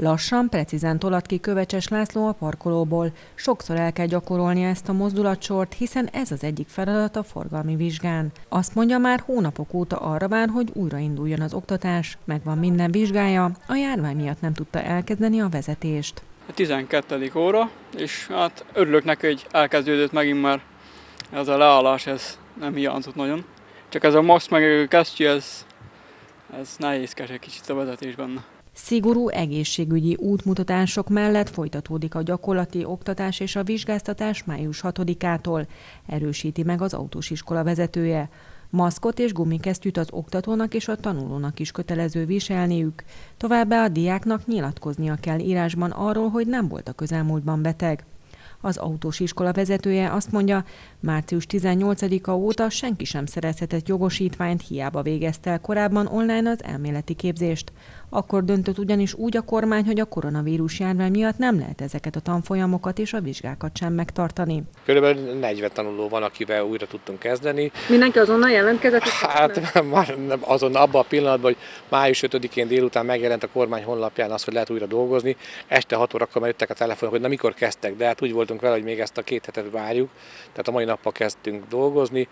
Lassan, precízen tolat ki Kövecses László a parkolóból. Sokszor el kell gyakorolni ezt a mozdulatsort, hiszen ez az egyik feladat a forgalmi vizsgán. Azt mondja már hónapok óta arra vár, hogy újrainduljon az oktatás, megvan minden vizsgája, a járvány miatt nem tudta elkezdeni a vezetést. A 12. óra, és hát örülök neki, hogy elkezdődött megint már ez a leállás, ez nem hiányzott nagyon. Csak ez a max meg kesztyű, ez, ez nehézkes egy kicsit a vezetés benne. Szigorú egészségügyi útmutatások mellett folytatódik a gyakorlati oktatás és a vizsgáztatás május 6-ától, erősíti meg az autós iskola vezetője. Maszkot és gumikesztyűt az oktatónak és a tanulónak is kötelező viselniük. Továbbá a diáknak nyilatkoznia kell írásban arról, hogy nem volt a közelmúltban beteg. Az autós iskola vezetője azt mondja, március 18-a óta senki sem szerezhetett jogosítványt, hiába végezte korábban online az elméleti képzést. Akkor döntött ugyanis úgy a kormány, hogy a koronavírus járvány miatt nem lehet ezeket a tanfolyamokat és a vizsgákat sem megtartani. Körülbelül 40 tanuló van, akivel újra tudtunk kezdeni. Mindenki azonnal jelentkezett? Hát már azon abban a pillanatban, hogy május 5-én délután megjelent a kormány honlapján az, hogy lehet újra dolgozni. Este 6 órakor már jöttek a telefonok, hogy na mikor kezdtek, de hát úgy voltunk vele, hogy még ezt a két hetet várjuk. Tehát a mai nappal kezdtünk dolgozni,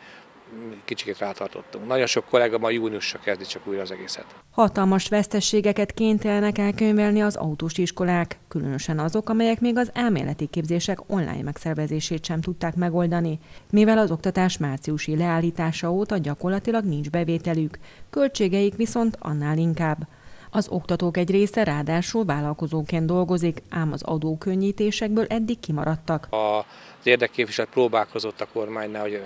kicsit rátartottunk. Nagyon sok kollega ma júniusra kezdi csak újra az egészet. Hatalmas vesztességeket kénytelenek elkönyvelni az autós iskolák, különösen azok, amelyek még az elméleti képzések online megszervezését sem tudták megoldani, mivel az oktatás márciusi leállítása óta gyakorlatilag nincs bevételük, költségeik viszont annál inkább. Az oktatók egy része ráadásul vállalkozóként dolgozik, ám az adókönnyítésekből eddig kimaradtak. Az érdekképviselet próbálkozott a kormánynál, hogy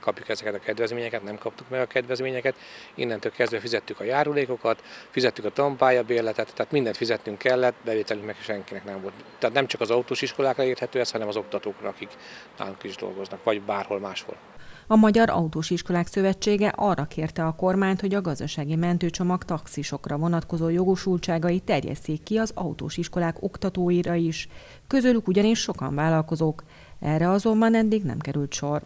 kapjuk ezeket a kedvezményeket, nem kaptuk meg a kedvezményeket. Innentől kezdve fizettük a járulékokat, fizettük a tanpályabérletet, tehát mindent fizetnünk kellett, bevételünk meg senkinek nem volt. Tehát nem csak az autós iskolákra érthető ez, hanem az oktatókra, akik nálunk is dolgoznak, vagy bárhol máshol. A Magyar Autós Iskolák Szövetsége arra kérte a kormányt, hogy a gazdasági mentőcsomag taxisokra vonatkozó jogosultságai terjesszék ki az autós iskolák oktatóira is. Közülük ugyanis sokan vállalkozók. Erre azonban eddig nem került sor.